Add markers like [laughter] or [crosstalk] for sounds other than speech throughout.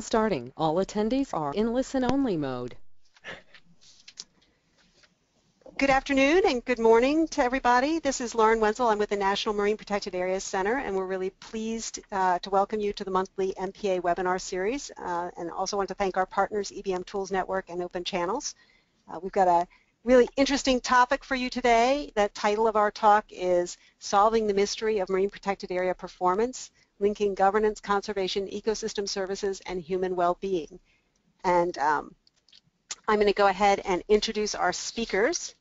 starting. All attendees are in listen-only mode. Good afternoon and good morning to everybody. This is Lauren Wenzel. I'm with the National Marine Protected Areas Center, and we're really pleased uh, to welcome you to the monthly MPA webinar series, uh, and also want to thank our partners, EBM Tools Network and Open Channels. Uh, we've got a really interesting topic for you today. The title of our talk is Solving the Mystery of Marine Protected Area Performance linking governance, conservation, ecosystem services, and human well-being. And um, I'm going to go ahead and introduce our speakers.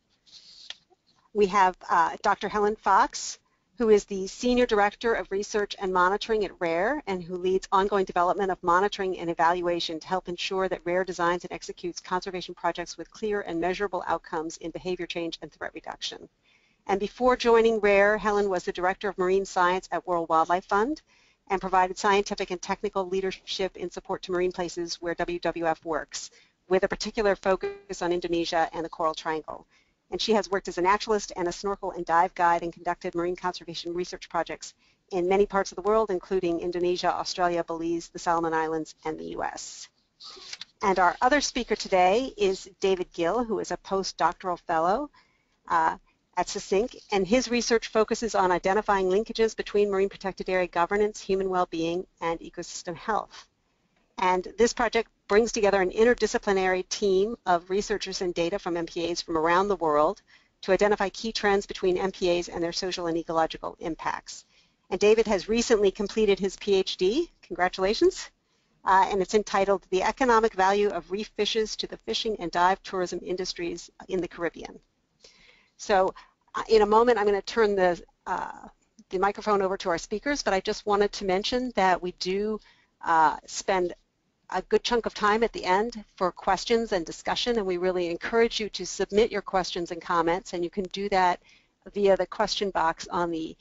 We have uh, Dr. Helen Fox, who is the Senior Director of Research and Monitoring at RARE and who leads ongoing development of monitoring and evaluation to help ensure that RARE designs and executes conservation projects with clear and measurable outcomes in behavior change and threat reduction. And before joining RARE, Helen was the Director of Marine Science at World Wildlife Fund and provided scientific and technical leadership in support to marine places where WWF works, with a particular focus on Indonesia and the Coral Triangle. And she has worked as a naturalist and a snorkel and dive guide and conducted marine conservation research projects in many parts of the world, including Indonesia, Australia, Belize, the Solomon Islands, and the U.S. And our other speaker today is David Gill, who is a postdoctoral fellow. Uh, at SESYNC, and his research focuses on identifying linkages between marine protected area governance, human well-being, and ecosystem health. And this project brings together an interdisciplinary team of researchers and data from MPAs from around the world to identify key trends between MPAs and their social and ecological impacts. And David has recently completed his PhD, congratulations, uh, and it's entitled The Economic Value of Reef Fishes to the Fishing and Dive Tourism Industries in the Caribbean. So uh, in a moment, I'm going to turn the, uh, the microphone over to our speakers, but I just wanted to mention that we do uh, spend a good chunk of time at the end for questions and discussion, and we really encourage you to submit your questions and comments, and you can do that via the question box on the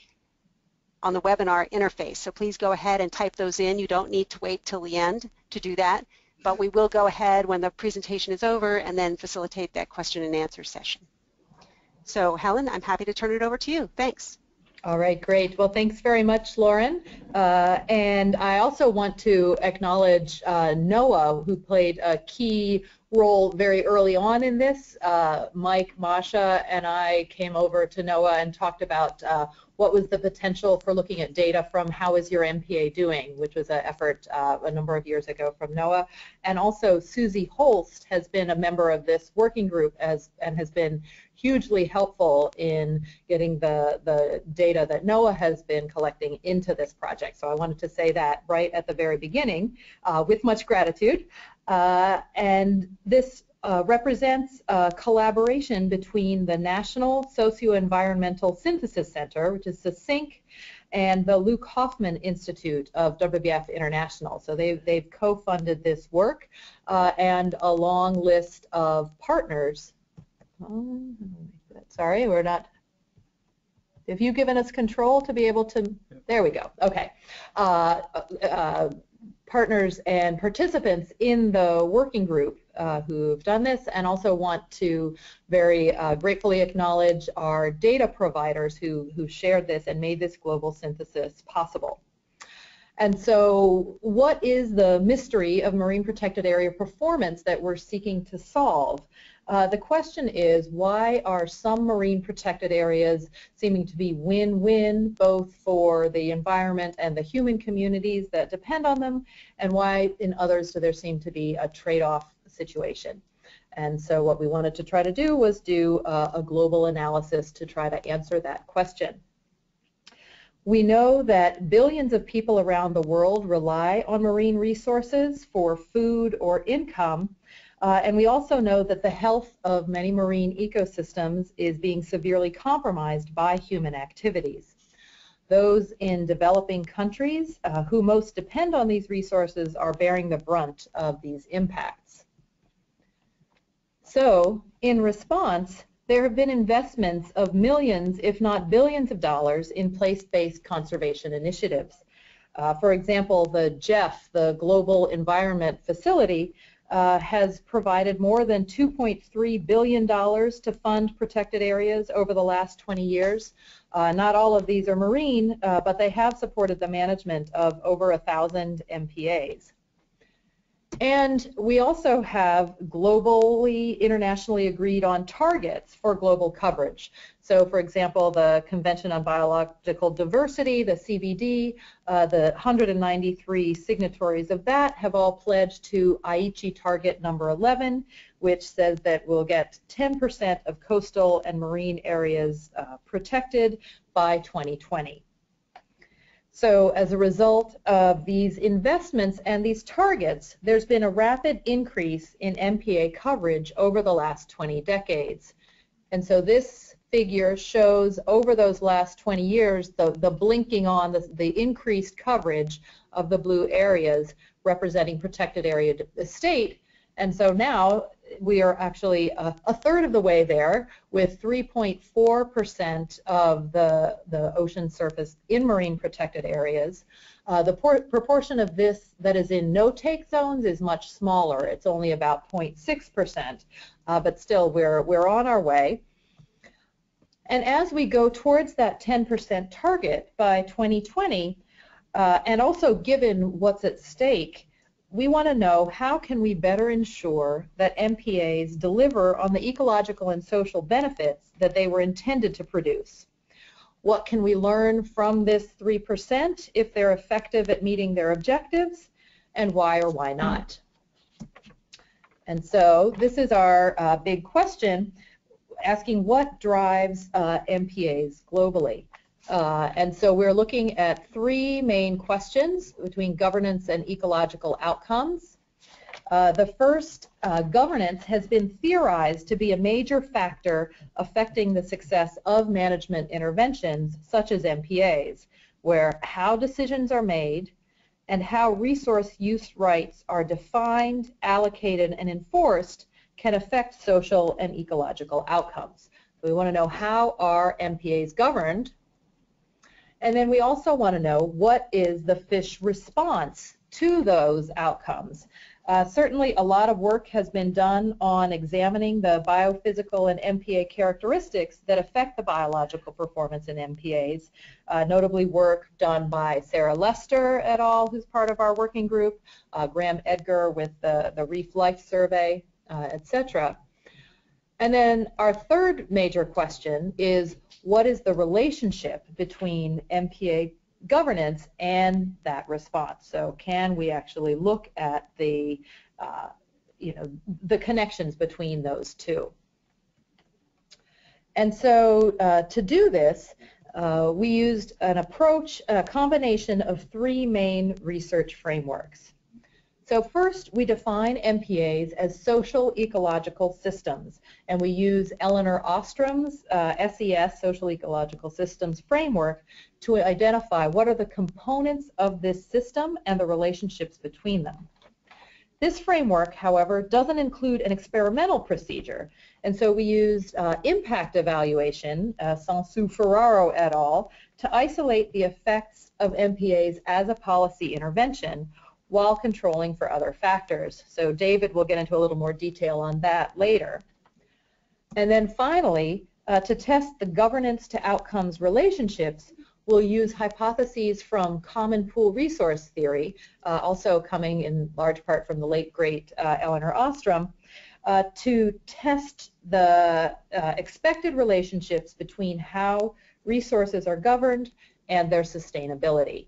on the webinar interface. So please go ahead and type those in. You don't need to wait till the end to do that, but we will go ahead when the presentation is over and then facilitate that question and answer session. So Helen, I'm happy to turn it over to you. Thanks. All right, great. Well, thanks very much, Lauren. Uh, and I also want to acknowledge uh, NOAA, who played a key role very early on in this. Uh, Mike, Mascia, and I came over to NOAA and talked about uh, what was the potential for looking at data from How is Your MPA Doing, which was an effort uh, a number of years ago from NOAA. And also Susie Holst has been a member of this working group as, and has been hugely helpful in getting the, the data that NOAA has been collecting into this project. So I wanted to say that right at the very beginning uh, with much gratitude. Uh, and this uh, represents a collaboration between the National Socio-Environmental Synthesis Center, which is SESYNC, and the Luc Hoffmann Institute of WWF International. So they've, they've co-funded this work uh, and a long list of partners. Oh, sorry, we're not have you given us control to be able to, there we go, okay. Uh, uh, partners and participants in the working group uh, who've done this and also want to very uh, gratefully acknowledge our data providers who, who shared this and made this global synthesis possible. And so what is the mystery of marine protected area performance that we're seeking to solve? Uh, the question is, why are some marine protected areas seeming to be win-win both for the environment and the human communities that depend on them, and why in others do there seem to be a trade-off situation? And so what we wanted to try to do was do uh, a global analysis to try to answer that question. We know that billions of people around the world rely on marine resources for food or income, uh, and we also know that the health of many marine ecosystems is being severely compromised by human activities. Those in developing countries uh, who most depend on these resources are bearing the brunt of these impacts. So, in response, there have been investments of millions, if not billions of dollars in place-based conservation initiatives. Uh, for example, the GEF, the Global Environment Facility, uh, has provided more than $2.3 billion to fund protected areas over the last 20 years. Uh, not all of these are marine, uh, but they have supported the management of over thousand MPAs. And we also have globally, internationally agreed on targets for global coverage. So for example, the Convention on Biological Diversity, the CBD, uh, the 193 signatories of that have all pledged to Aichi target number 11, which says that we'll get 10% of coastal and marine areas uh, protected by 2020. So as a result of these investments and these targets, there's been a rapid increase in MPA coverage over the last 20 decades. And so this figure shows over those last 20 years the, the blinking on, the, the increased coverage of the blue areas representing protected area estate. And so now we are actually a, a, third of the way there with 3.4% of the, the ocean surface in marine protected areas. Uh, the proportion of this that is in no-take zones is much smaller. It's only about 0.6%, uh, but still we're, we're on our way. And as we go towards that 10% target by 2020, uh, and also given what's at stake, we want to know how can we better ensure that MPAs deliver on the ecological and social benefits that they were intended to produce. What can we learn from this 3% if they're effective at meeting their objectives and why or why not? And so this is our uh, big question asking what drives uh, MPAs globally. Uh, and so we're looking at three main questions between governance and ecological outcomes. Uh, the first, uh, governance, has been theorized to be a major factor affecting the success of management interventions such as MPAs, where how decisions are made and how resource use rights are defined, allocated, and enforced can affect social and ecological outcomes. We want to know how are MPAs governed and then we also want to know what is the fish response to those outcomes. Uh, certainly a lot of work has been done on examining the biophysical and MPA characteristics that affect the biological performance in MPAs, uh, notably work done by Sarah Lester et al., who's part of our working group, uh, Graham Edgar with the, the Reef Life Survey, uh, etc. And then our third major question is what is the relationship between MPA governance and that response? So can we actually look at the, uh, you know, the connections between those two? And so uh, to do this, uh, we used an approach, a combination of three main research frameworks. So first, we define MPAs as social ecological systems, and we use Elinor Ostrom's uh, SES, Social Ecological Systems Framework, to identify what are the components of this system and the relationships between them. This framework, however, doesn't include an experimental procedure, and so we used uh, impact evaluation, uh, Sansu-Ferraro et al., to isolate the effects of MPAs as a policy intervention, while controlling for other factors. So David will get into a little more detail on that later. And then finally, uh, to test the governance to outcomes relationships, we'll use hypotheses from common pool resource theory, uh, also coming in large part from the late great uh, Elinor Ostrom, uh, to test the uh, expected relationships between how resources are governed and their sustainability.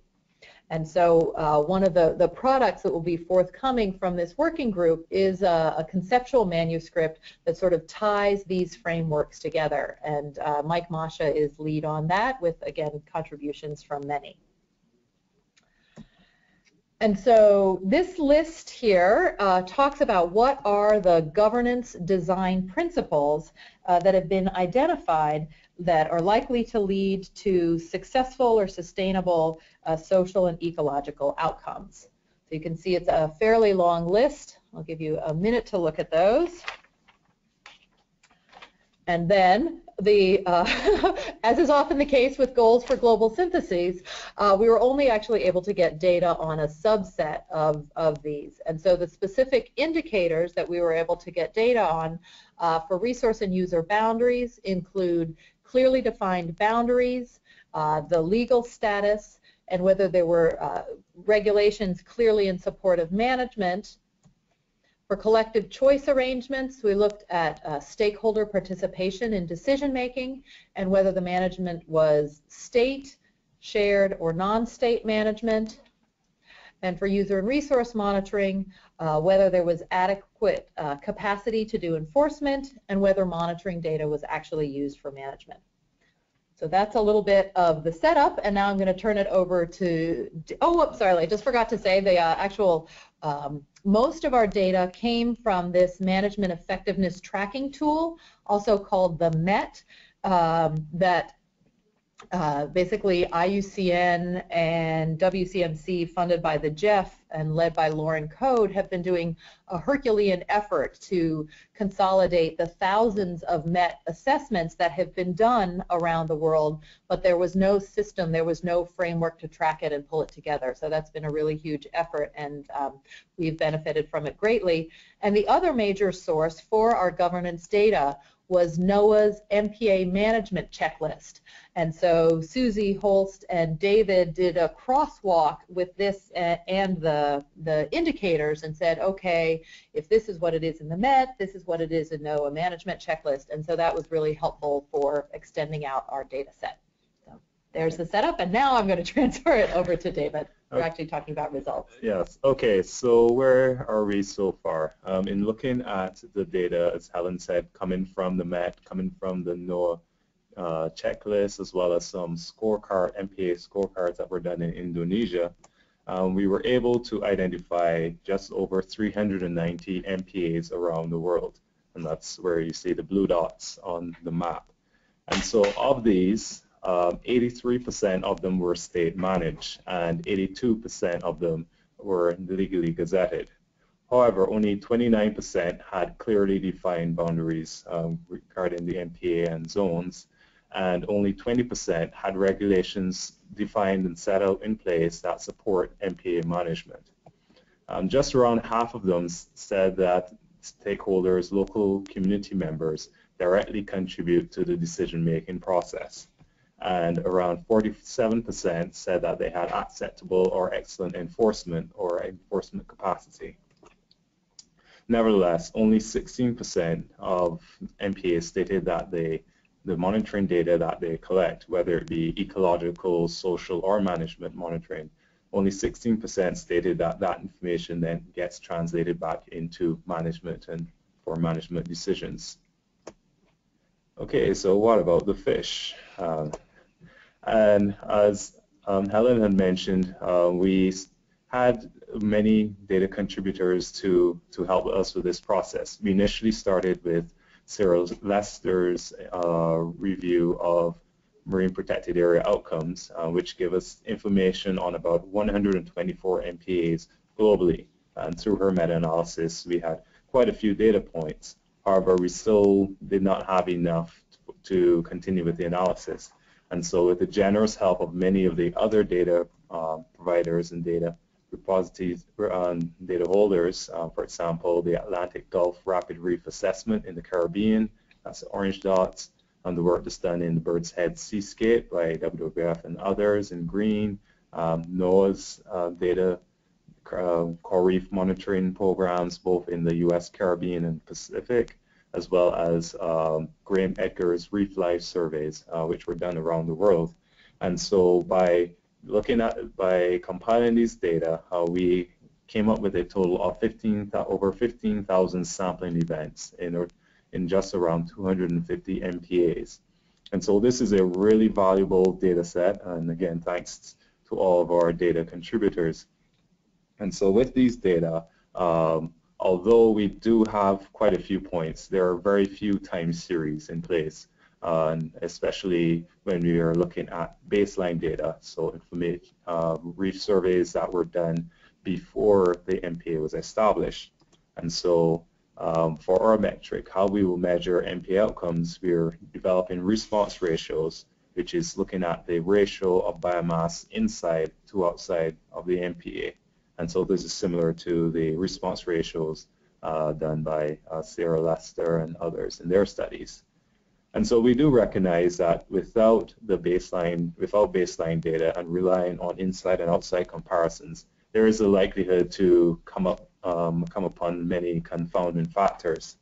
And so uh, one of the, the products that will be forthcoming from this working group is a, a conceptual manuscript that sort of ties these frameworks together. And uh, Mike Mascia is lead on that with, again, contributions from many. And so this list here uh, talks about what are the governance design principles uh, that have been identified that are likely to lead to successful or sustainable uh, social and ecological outcomes. So you can see it's a fairly long list. I'll give you a minute to look at those. And then the, uh, [laughs] as is often the case with goals for global syntheses, uh, we were only actually able to get data on a subset of, of these. And so the specific indicators that we were able to get data on uh, for resource and user boundaries include clearly defined boundaries, uh, the legal status, and whether there were uh, regulations clearly in support of management, For collective choice arrangements, we looked at uh, stakeholder participation in decision making and whether the management was state, shared, or non-state management. And for user and resource monitoring, uh, whether there was adequate uh, capacity to do enforcement and whether monitoring data was actually used for management. So that's a little bit of the setup, and now I'm going to turn it over to, oh, whoops, sorry, I just forgot to say the uh, actual, um, most of our data came from this management effectiveness tracking tool, also called the MET, um, that uh, basically IUCN and WCMC funded by the GEF and led by Lauren Coad have been doing a Herculean effort to consolidate the thousands of MET assessments that have been done around the world, but there was no system, there was no framework to track it and pull it together. So that's been a really huge effort and um, we've benefited from it greatly. And the other major source for our governance data was NOAA's MPA management checklist. And so Susie Holst and David did a crosswalk with this and the, the indicators and said, okay, if this is what it is in the MET, this is what it is in NOAA management checklist. And so that was really helpful for extending out our data set. There's the setup. And now I'm going [laughs] to transfer it over to David. We're actually talking about results. Yes. Okay. So where are we so far? Um, in looking at the data, as Helen said, coming from the MET, coming from the NOAA uh, checklist, as well as some scorecard, MPA scorecards that were done in Indonesia, um, we were able to identify just over 390 MPAs around the world. And that's where you see the blue dots on the map. And so of these, 83% um, of them were state managed and 82% of them were legally gazetted. However, only 29% had clearly defined boundaries um, regarding the MPA and zones, and only 20% had regulations defined and set out in place that support MPA management. Um, just around half of them said that stakeholders, local community members, directly contribute to the decision-making process and around 47% said that they had acceptable or excellent enforcement or enforcement capacity. Nevertheless, only 16% of MPAs stated that they, the monitoring data that they collect, whether it be ecological, social, or management monitoring, only 16% stated that that information then gets translated back into management and for management decisions. Okay, so what about the fish? Uh, and as um, Helen had mentioned, uh, we had many data contributors to, to help us with this process. We initially started with Sarah Lester's uh, review of marine protected area outcomes, uh, which gave us information on about 124 MPAs globally. And through her meta-analysis, we had quite a few data points. However, we still did not have enough to continue with the analysis. And so with the generous help of many of the other data uh, providers and data repositories, um, data holders, uh, for example, the Atlantic Gulf Rapid Reef Assessment in the Caribbean, that's the orange dots, and the work that's done in the Bird's Head Seascape by WWF and others in green, um, NOAA's uh, data uh, coral reef monitoring programs both in the U.S., Caribbean, and Pacific, as well as um, Graham Edgar's Reef Life surveys, uh, which were done around the world. And so by looking at, by compiling these data, uh, we came up with a total of 15, over 15,000 sampling events in, in just around 250 MPAs. And so this is a really valuable data set, and again, thanks to all of our data contributors. And so with these data, um, although we do have quite a few points, there are very few time series in place, uh, especially when we are looking at baseline data, so information, uh, reef surveys that were done before the MPA was established. And so um, for our metric, how we will measure MPA outcomes, we're developing response ratios, which is looking at the ratio of biomass inside to outside of the MPA. And so this is similar to the response ratios uh, done by uh, Sarah Lester and others in their studies. And so we do recognize that without the baseline, without baseline data and relying on inside and outside comparisons, there is a likelihood to come up um, come upon many confounding factors.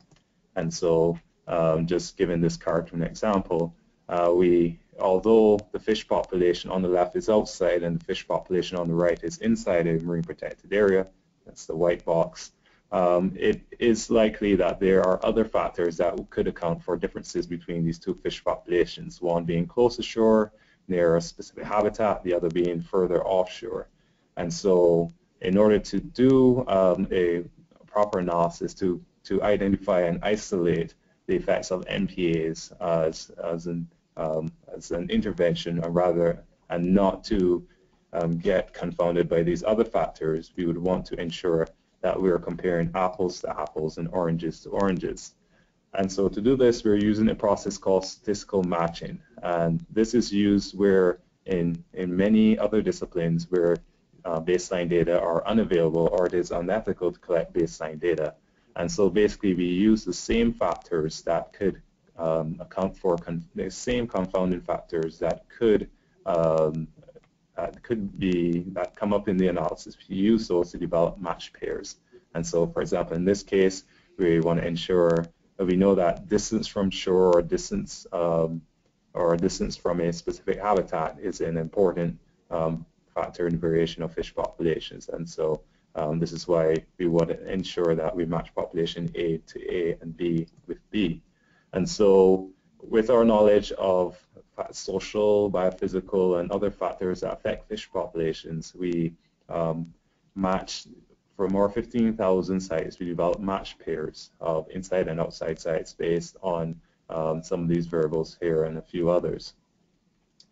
And so um, just given this cartoon example, uh, we, although the fish population on the left is outside and the fish population on the right is inside a marine protected area, that's the white box, um, it is likely that there are other factors that could account for differences between these two fish populations, one being close shore near a specific habitat, the other being further offshore. And so in order to do um, a proper analysis to, to identify and isolate the effects of MPAs as, as, an, um, as an intervention or rather and not to um, get confounded by these other factors, we would want to ensure that we are comparing apples to apples and oranges to oranges. And so to do this, we're using a process called statistical matching. And this is used where in, in many other disciplines where uh, baseline data are unavailable or it is unethical to collect baseline data. And so basically we use the same factors that could um, account for the same confounding factors that could um, that could be that come up in the analysis. We use those to develop match pairs. And so, for example, in this case, we want to ensure that we know that distance from shore or distance um, or distance from a specific habitat is an important um, factor in variation of fish populations. And so um, this is why we want to ensure that we match population A to A and B with B. And so with our knowledge of social, biophysical, and other factors that affect fish populations, we um, match from our 15,000 sites, we develop match pairs of inside and outside sites based on um, some of these variables here and a few others.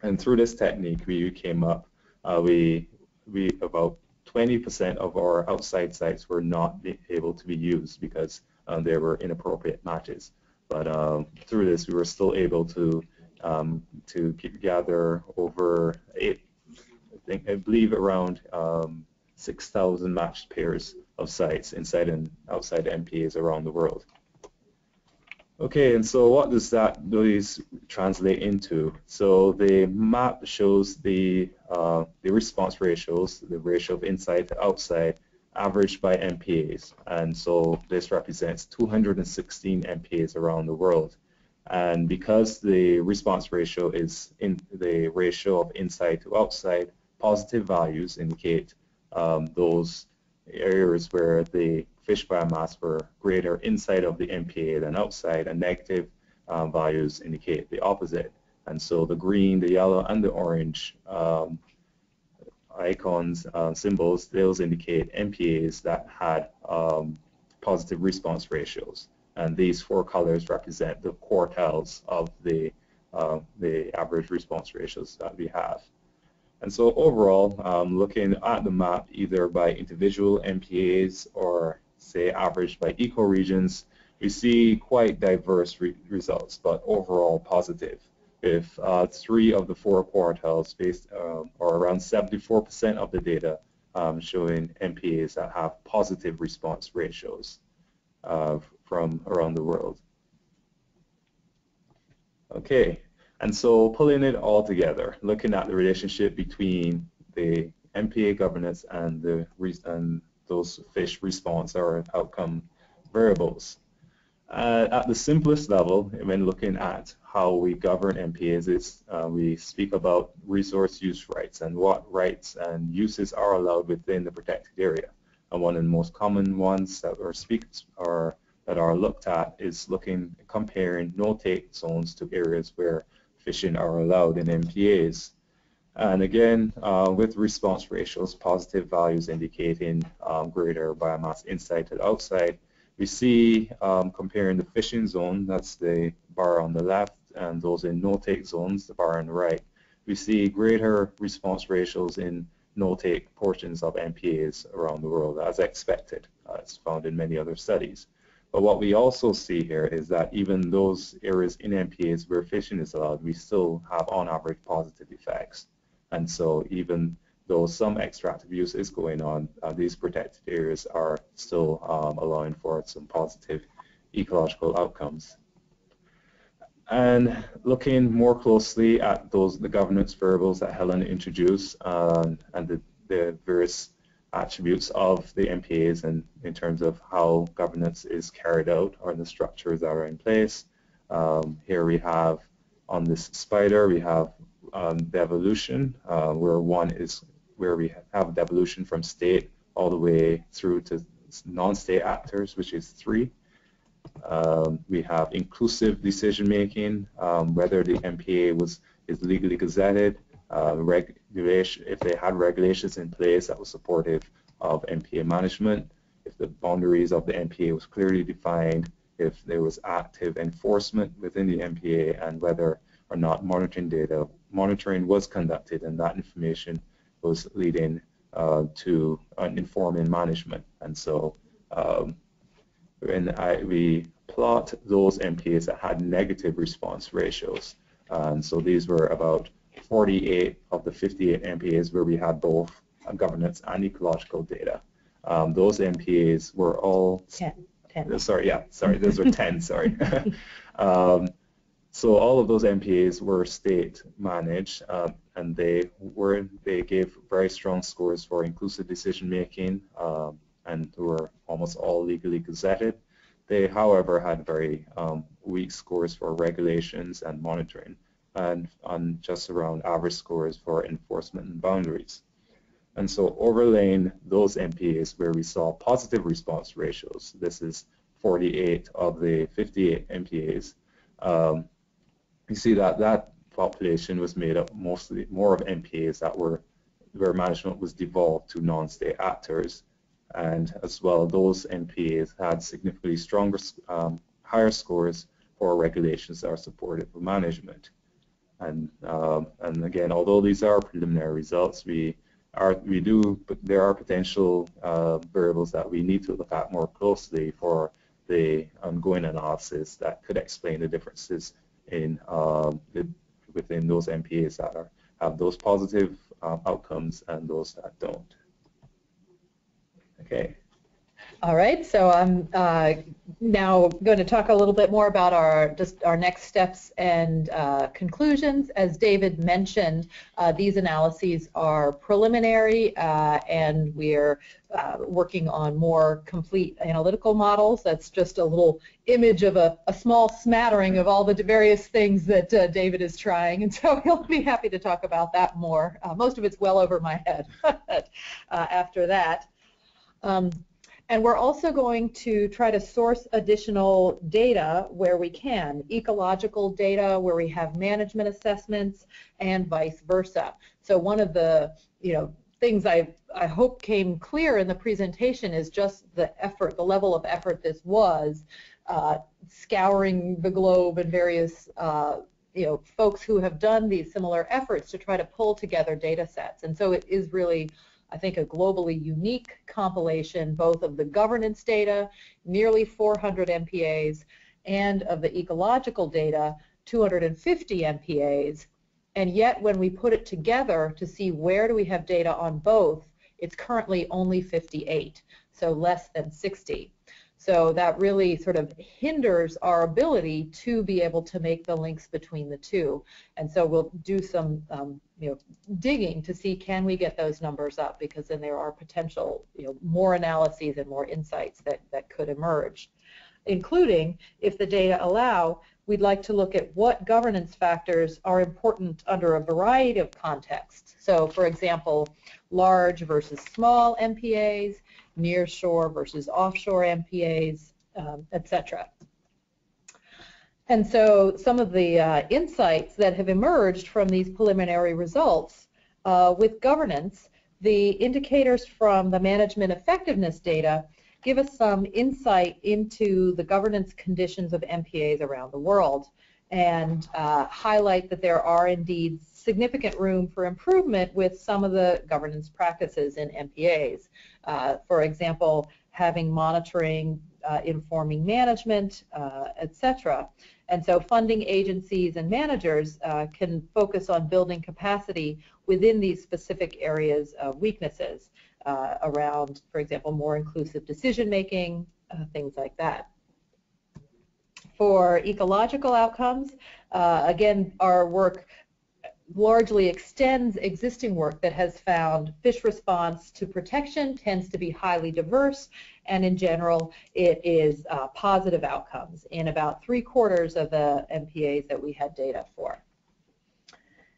And through this technique, we came up, uh, we, we about 20% of our outside sites were not able to be used because um, they were inappropriate matches. But um, through this, we were still able to um, to gather over I think I believe around um, 6,000 matched pairs of sites inside and outside MPAs around the world. Okay, and so what does that these translate into? So the map shows the uh, the response ratios, the ratio of inside to outside, averaged by MPAs, and so this represents 216 MPAs around the world. And because the response ratio is in the ratio of inside to outside, positive values indicate um, those areas where the fish biomass were greater inside of the MPA than outside, and negative um, values indicate the opposite. And so the green, the yellow, and the orange um, icons, uh, symbols, those indicate MPAs that had um, positive response ratios and these four colors represent the quartiles of the, uh, the average response ratios that we have. And so overall, um, looking at the map either by individual MPAs or say averaged by ecoregions, we see quite diverse re results, but overall positive. If uh, three of the four quartiles based, uh, or around 74% of the data um, showing MPAs that have positive response ratios uh, from around the world. Okay, and so pulling it all together, looking at the relationship between the MPA governance and the and those fish response or outcome variables. Uh, at the simplest level, when looking at how we govern MPAs, is uh, we speak about resource use rights and what rights and uses are allowed within the protected area. And one of the most common ones that are speak are that are looked at is looking, comparing no-take zones to areas where fishing are allowed in MPAs. And again, uh, with response ratios, positive values indicating um, greater biomass inside to outside, we see um, comparing the fishing zone, that's the bar on the left, and those in no-take zones, the bar on the right, we see greater response ratios in no-take portions of MPAs around the world, as expected. Uh, it's found in many other studies. But what we also see here is that even those areas in MPAs where fishing is allowed, we still have on average positive effects. And so even though some extractive use is going on, uh, these protected areas are still um, allowing for some positive ecological outcomes. And looking more closely at those the governance variables that Helen introduced um, and the, the various attributes of the MPAs and in terms of how governance is carried out or the structures that are in place. Um, here we have on this spider we have um, evolution uh, where one is where we have devolution from state all the way through to non-state actors which is three. Um, we have inclusive decision making, um, whether the MPA was is legally gazetted, uh, regulation, if they had regulations in place that were supportive of MPA management, if the boundaries of the MPA was clearly defined, if there was active enforcement within the MPA, and whether or not monitoring data monitoring was conducted, and that information was leading uh, to uh, informing management. And so um, when I, we plot those MPAs that had negative response ratios, and so these were about 48 of the 58 MPAs where we had both governance and ecological data. Um, those MPAs were all 10. 10. Sorry, yeah, sorry, those were 10. Sorry. [laughs] [laughs] um, so all of those MPAs were state managed, um, and they were they gave very strong scores for inclusive decision making, um, and were almost all legally gazetted. They, however, had very um, weak scores for regulations and monitoring and on just around average scores for enforcement and boundaries. And so overlaying those MPAs where we saw positive response ratios, this is 48 of the 58 MPAs, um, you see that that population was made up mostly more of MPAs that were where management was devolved to non-state actors, and as well those MPAs had significantly stronger, um, higher scores for regulations that are supportive of management. And um, and again, although these are preliminary results, we are we do but there are potential uh, variables that we need to look at more closely for the ongoing analysis that could explain the differences in um, within those MPAs that are have those positive um, outcomes and those that don't. Okay. All right, so I'm uh, now going to talk a little bit more about our just our next steps and uh, conclusions. As David mentioned, uh, these analyses are preliminary, uh, and we're uh, working on more complete analytical models. That's just a little image of a, a small smattering of all the various things that uh, David is trying, and [laughs] so he'll be happy to talk about that more. most of it's well over my head [laughs] after that. Um, and we're also going to try to source additional data where we can, ecological data where we have management assessments and vice versa. So one of the, you know, things I, I hope came clear in the presentation is just the effort, the level of effort this was, uh, scouring the globe and various uh, you know, folks who have done these similar efforts to try to pull together data sets. And so it is really I think, a globally unique compilation both of the governance data, nearly 400 MPAs, and of the ecological data, 250 MPAs. And yet, when we put it together to see where do we have data on both, it's currently only 58, so less than 60. So that really sort of hinders our ability to be able to make the links between the two. And so we'll do some um, you know, digging to see can we get those numbers up because then there are potential you know, more analyses and more insights that, that could emerge. Including, if the data allow, we'd like to look at what governance factors are important under a variety of contexts. So for example, large versus small MPAs, nearshore versus offshore MPAs, um, etc. And so some of the uh, insights that have emerged from these preliminary results uh, with governance, the indicators from the management effectiveness data give us some insight into the governance conditions of MPAs around the world and uh, highlight that there are indeed significant room for improvement with some of the governance practices in MPAs. Uh, for example, having monitoring, uh, informing management, uh, etc. And so funding agencies and managers uh, can focus on building capacity within these specific areas of weaknesses uh, around, for example, more inclusive decision making, things like that. For ecological outcomes, again, our work largely extends existing work that has found fish response to protection tends to be highly diverse and in general it is uh, positive outcomes in about three quarters of the MPAs that we had data for.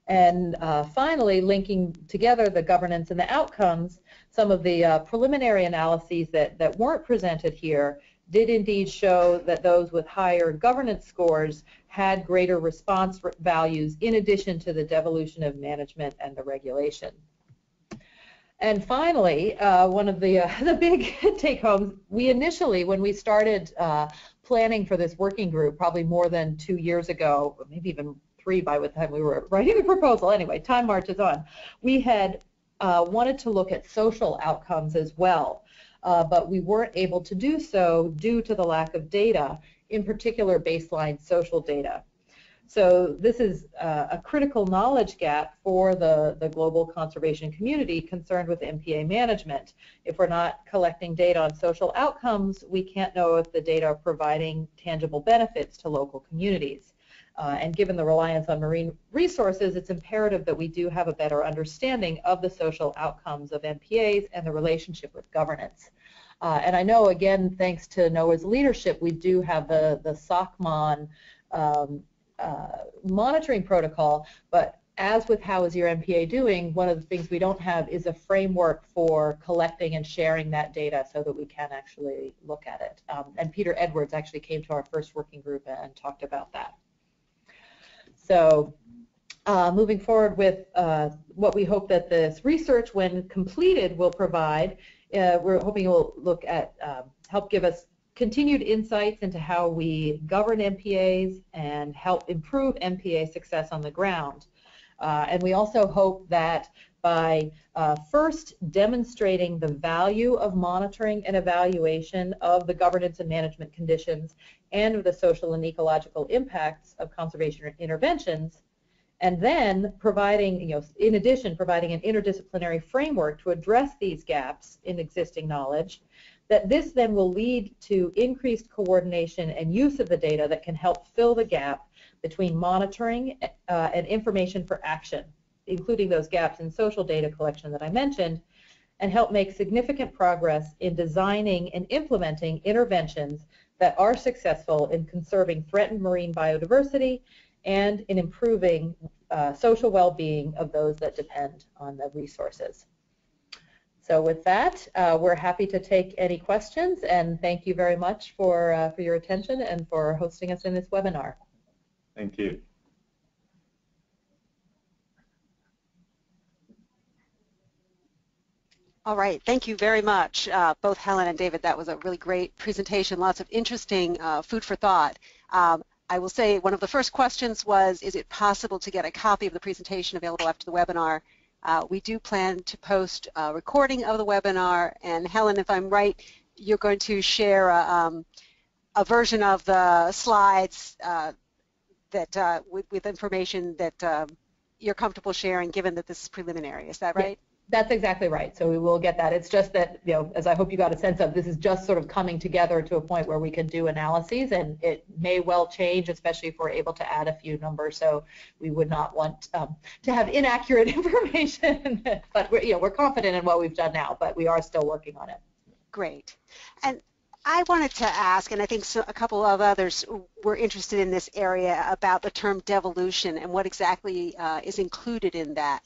And uh, finally, linking together the governance and the outcomes, some of the uh, preliminary analyses that, that weren't presented here did indeed show that those with higher governance scores had greater response values in addition to the devolution of management and the regulation. And finally, uh, one of the, uh, [laughs] the big [laughs] take-homes, we initially, when we started uh, planning for this working group, probably more than two years ago, maybe even three by the time we were writing the proposal, anyway, time marches on, we had uh, wanted to look at social outcomes as well. Uh, but we weren't able to do so due to the lack of data in particular baseline social data. So this is uh, a critical knowledge gap for the, the global conservation community concerned with MPA management. If we're not collecting data on social outcomes, we can't know if the data are providing tangible benefits to local communities. Uh, and given the reliance on marine resources, it's imperative that we do have a better understanding of the social outcomes of MPAs and the relationship with governance. Uh, and I know, again, thanks to NOAA's leadership, we do have the, the SOCMON um, uh, monitoring protocol, but as with how is your MPA doing, one of the things we don't have is a framework for collecting and sharing that data so that we can actually look at it. Um, and Peter Edwards actually came to our first working group and talked about that. So uh, moving forward with uh, what we hope that this research, when completed, will provide uh, we're hoping it will look at, um, help give us continued insights into how we govern MPAs and help improve MPA success on the ground. Uh, and we also hope that by uh, first demonstrating the value of monitoring and evaluation of the governance and management conditions and of the social and ecological impacts of conservation interventions, and then providing, you know, in addition, providing an interdisciplinary framework to address these gaps in existing knowledge, that this then will lead to increased coordination and use of the data that can help fill the gap between monitoring uh, and information for action, including those gaps in social data collection that I mentioned, and help make significant progress in designing and implementing interventions that are successful in conserving threatened marine biodiversity and in improving uh, social well-being of those that depend on the resources. So with that, uh, we're happy to take any questions and thank you very much for, uh, for your attention and for hosting us in this webinar. Thank you. All right, thank you very much, uh, both Helen and David. That was a really great presentation, lots of interesting uh, food for thought. Um, I will say one of the first questions was, is it possible to get a copy of the presentation available after the webinar? Uh, we do plan to post a recording of the webinar, and Helen, if I'm right, you're going to share a, um, a version of the slides uh, that uh, with, with, information that um, you're comfortable sharing, given that this is preliminary. Is that right? That's exactly right. So we will get that. It's just that, you know, as I hope you got a sense of, this is just sort of coming together to a point where we can do analyses, and it may well change, especially if we're able to add a few numbers. So we would not want um, to have inaccurate [laughs] information. but we're, you know, we're confident in what we've done now, but we are still working on it. Great. And I wanted to ask, and I think so, a couple of others were interested in this area about the term devolution and what exactly uh, is included in that.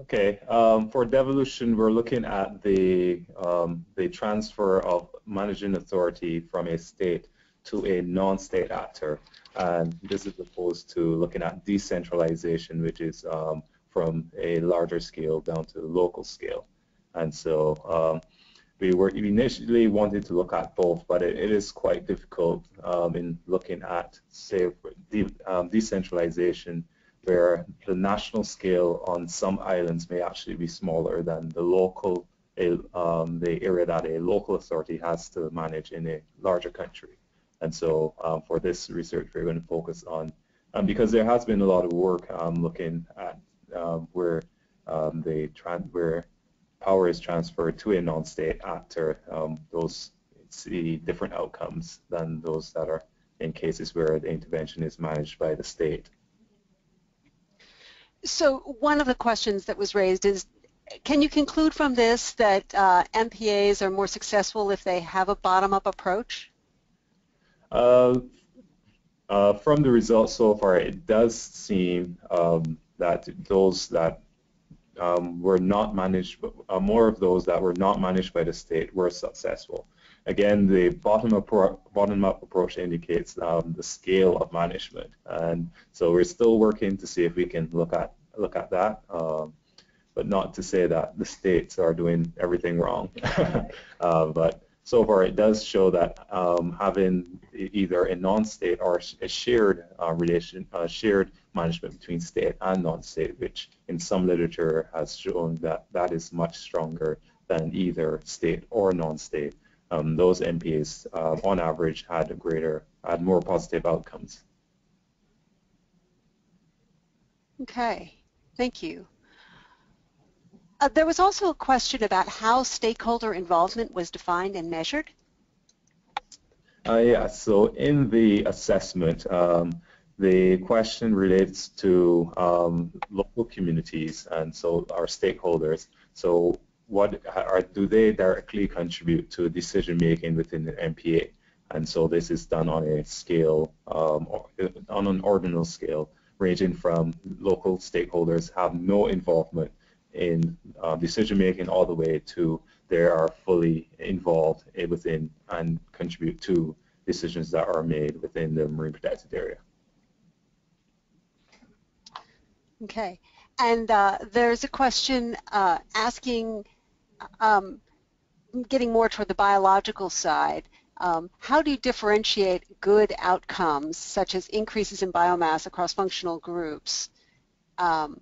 Okay, um, for devolution, we're looking at the, um, the transfer of managing authority from a state to a non-state actor. And this is opposed to looking at decentralization, which is um, from a larger scale down to the local scale. And so um, we were initially wanting to look at both, but it, it is quite difficult um, in looking at, say, de um, decentralization where the national scale on some islands may actually be smaller than the local, um, the area that a local authority has to manage in a larger country. And so um, for this research, we're going to focus on, um, because there has been a lot of work um, looking at um, where um, the where power is transferred to a non-state actor, those see different outcomes than those that are in cases where the intervention is managed by the state. So one of the questions that was raised is, can you conclude from this that uh, MPAs are more successful if they have a bottom-up approach? Uh, uh, from the results so far, it does seem um, that those that um, were not managed, uh, more of those that were not managed by the state were successful. Again, the bottom-up bottom approach indicates um, the scale of management, and so we're still working to see if we can look at look at that, um, but not to say that the states are doing everything wrong. [laughs] [laughs] uh, but so far, it does show that um, having either a non-state or a shared uh, relation, uh, shared management between state and non-state, which in some literature has shown that that is much stronger than either state or non-state um, those MPAs uh, on average had a greater, had more positive outcomes. Okay, thank you. Uh, there was also a question about how stakeholder involvement was defined and measured. Uh, yeah, so in the assessment, um, the question relates to um, local communities and so our stakeholders. So what are, do they directly contribute to decision making within the MPA? And so this is done on a scale, um, on an ordinal scale, ranging from local stakeholders have no involvement in uh, decision making all the way to they are fully involved within and contribute to decisions that are made within the marine protected area. Okay, and uh, there's a question uh, asking um, getting more toward the biological side, um, how do you differentiate good outcomes, such as increases in biomass across functional groups, um,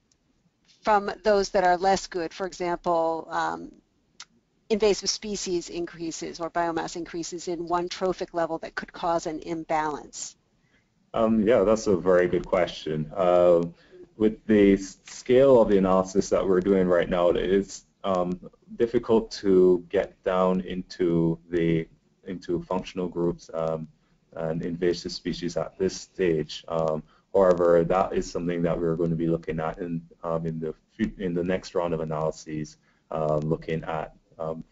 from those that are less good, for example, um, invasive species increases or biomass increases in one trophic level that could cause an imbalance? Um, yeah, that's a very good question. Uh, with the scale of the analysis that we're doing right now, it's um, difficult to get down into the into functional groups um, and invasive species at this stage. Um, however, that is something that we're going to be looking at in um, in the in the next round of analyses, um, looking at um,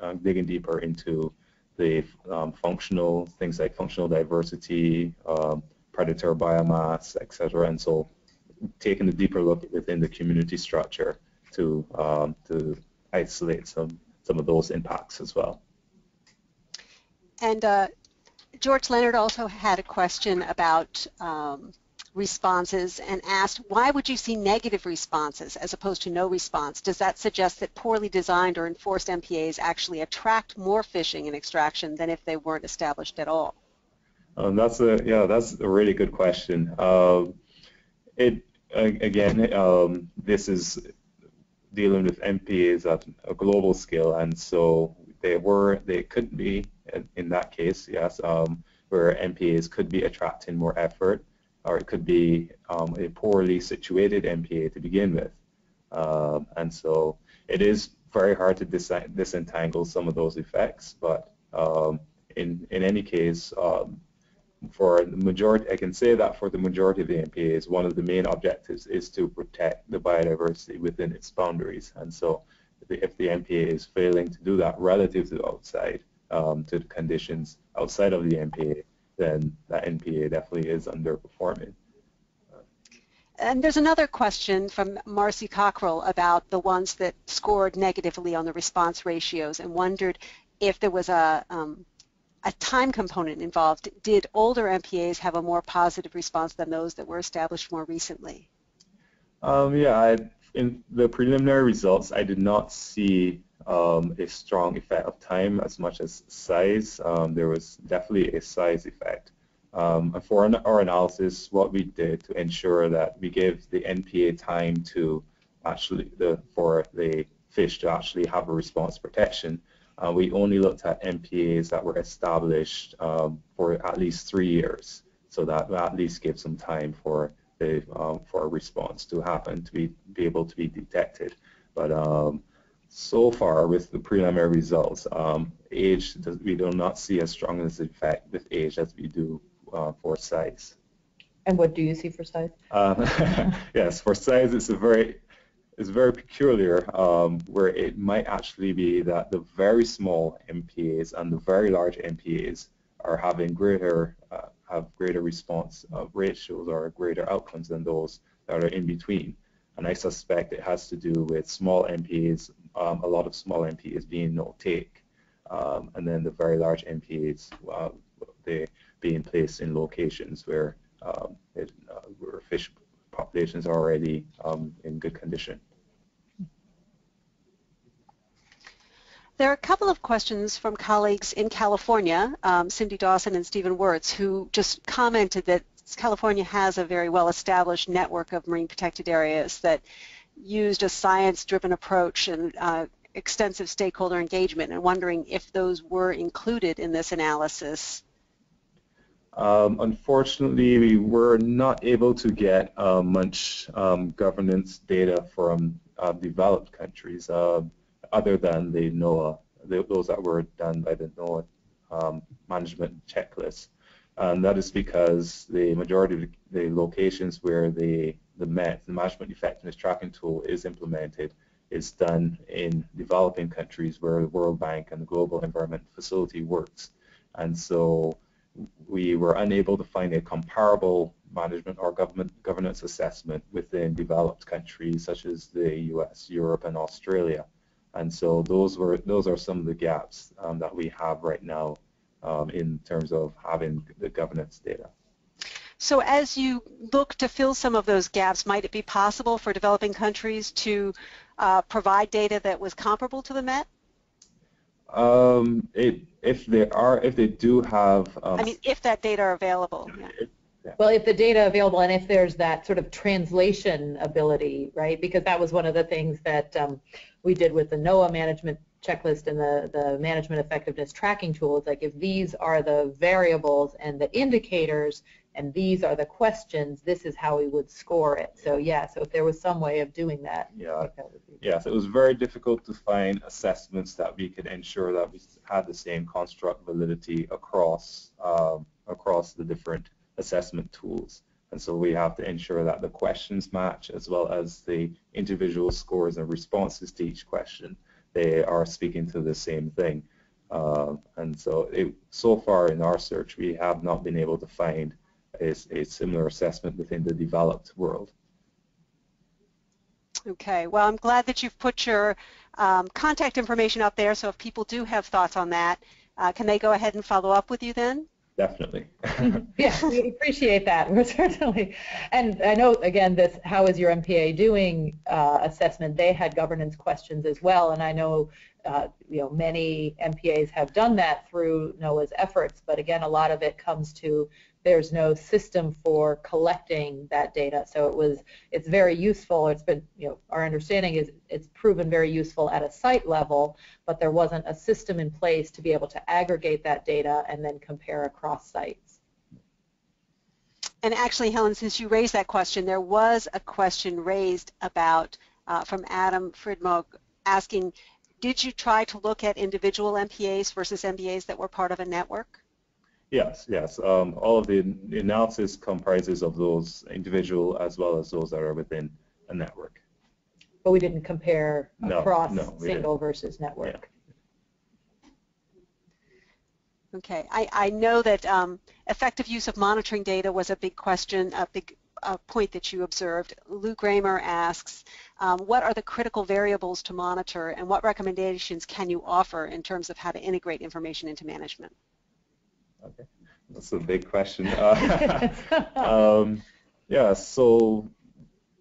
uh, digging deeper into the functional things like functional diversity, predator biomass, etc. And so, taking a deeper look within the community structure to um, to isolate some some of those impacts as well. And uh, George Leonard also had a question about um, responses and asked, why would you see negative responses as opposed to no response? Does that suggest that poorly designed or enforced MPAs actually attract more fishing and extraction than if they weren't established at all? Um, that's a yeah, that's a really good question. Uh, it again, um, this is dealing with MPAs at a global scale, and so they were, they could be, in that case, yes, um, where MPAs could be attracting more effort, or it could be um, a poorly situated MPA to begin with. Um, and so it is very hard to dis disentangle some of those effects, but um, in, in any case, um, for the majority, I can say that for the majority of the MPAs, one of the main objectives is to protect the biodiversity within its boundaries. And so if the MPA is failing to do that relative to the outside, um, to the conditions outside of the MPA, then that MPA definitely is underperforming. And there's another question from Marcy Cockrell about the ones that scored negatively on the response ratios and wondered if there was a um, a time component involved. Did older MPAs have a more positive response than those that were established more recently? Um, yeah, I, in the preliminary results, I did not see um, a strong effect of time as much as size. Um, there was definitely a size effect. Um, for our analysis, what we did to ensure that we gave the MPA time to actually the, for the fish to actually have a response protection uh, we only looked at MPAs that were established um, for at least three years, so that at least gives some time for the um, for a response to happen to be be able to be detected. But um, so far, with the preliminary results, um, age does, we do not see as strong as effect with age as we do uh, for size. And what do you see for size? Um, [laughs] yes, for size, it's a very it's very peculiar um, where it might actually be that the very small MPAs and the very large MPAs are having greater uh, have greater response uh, ratios or greater outcomes than those that are in between. And I suspect it has to do with small MPAs, um, a lot of small MPAs being no take, um, and then the very large MPAs, uh, they being placed in locations where, um, it, uh, where fish populations are already um, in good condition. There are a couple of questions from colleagues in California, um, Cindy Dawson and Stephen Wirtz, who just commented that California has a very well-established network of marine protected areas that used a science-driven approach and uh, extensive stakeholder engagement and wondering if those were included in this analysis. Um, unfortunately, we were not able to get uh, much um, governance data from uh, developed countries uh, other than the NOAA, the, those that were done by the NOAA um, management checklist. And that is because the majority of the locations where the, the MET, the Management Effectiveness Tracking Tool, is implemented is done in developing countries where the World Bank and the Global Environment Facility works. And so we were unable to find a comparable management or government governance assessment within developed countries such as the US, Europe, and Australia. And so those were those are some of the gaps um, that we have right now um, in terms of having the governance data. So as you look to fill some of those gaps, might it be possible for developing countries to uh, provide data that was comparable to the MET? Um, it, if they are, if they do have, um, I mean, if that data are available. Yeah. It, yeah. Well, if the data available and if there's that sort of translation ability, right? Because that was one of the things that um, we did with the NOAA management checklist and the, the management effectiveness tracking tools, like if these are the variables and the indicators and these are the questions, this is how we would score it. So yeah, so if there was some way of doing that. Yeah, that yes, it was very difficult to find assessments that we could ensure that we had the same construct validity across um, across the different assessment tools. And so we have to ensure that the questions match as well as the individual scores and responses to each question they are speaking to the same thing. Uh, and so it, so far in our search, we have not been able to find a, a similar assessment within the developed world. Okay, well, I'm glad that you've put your um, contact information up there, so if people do have thoughts on that, uh, can they go ahead and follow up with you then? Definitely. [laughs] yeah, we appreciate that. We're certainly, and I know again this "How is your MPA doing?" Uh, assessment. They had governance questions as well, and I know uh, you know many MPAs have done that through NOAA's efforts. But again, a lot of it comes to there's no system for collecting that data. So it was, it's very useful. It's been, you know, our understanding is it's proven very useful at a site level, but there wasn't a system in place to be able to aggregate that data and then compare across sites. And actually, Helen, since you raised that question, there was a question raised about uh, from Adam Fridmog asking, did you try to look at individual MPAs versus MPAs that were part of a network? Yes, yes. Um, all of the, the analysis comprises of those individual as well as those that are within a network. But we didn't compare No, across no, we single versus network. Okay, I, I know that um, effective use of monitoring data was a big question, a big uh, point that you observed. Luke Raymer asks, um, what are the critical variables to monitor and what recommendations can you offer in terms of how to integrate information into management? Okay, that's a big question. [laughs] Um, yeah, so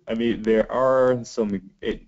I mean, there are some, it,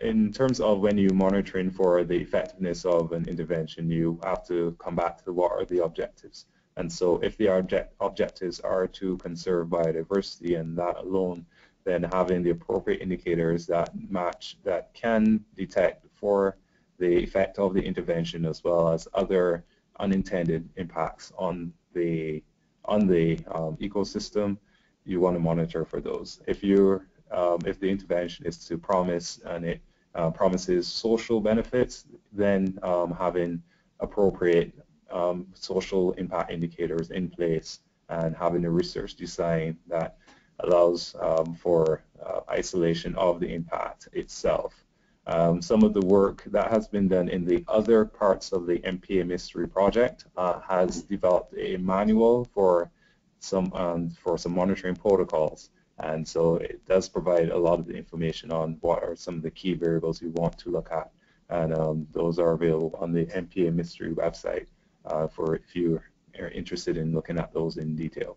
in terms of when you're monitoring for the effectiveness of an intervention, you have to come back to what are the objectives. And so if the object, objectives are to conserve biodiversity and that alone, then having the appropriate indicators that match, that can detect for the effect of the intervention as well as other unintended impacts on the on the um, ecosystem, you want to monitor for those. If you um, if the intervention is to promise and it uh, promises social benefits, then um, having appropriate um, social impact indicators in place and having a research design that allows um, for uh, isolation of the impact itself. Um, some of the work that has been done in the other parts of the MPA Mystery project uh, has developed a manual for some um, for some monitoring protocols. And so it does provide a lot of the information on what are some of the key variables we want to look at. And um, those are available on the MPA Mystery website uh, for if you are interested in looking at those in detail.